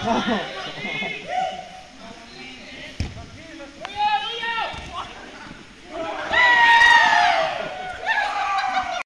Oh.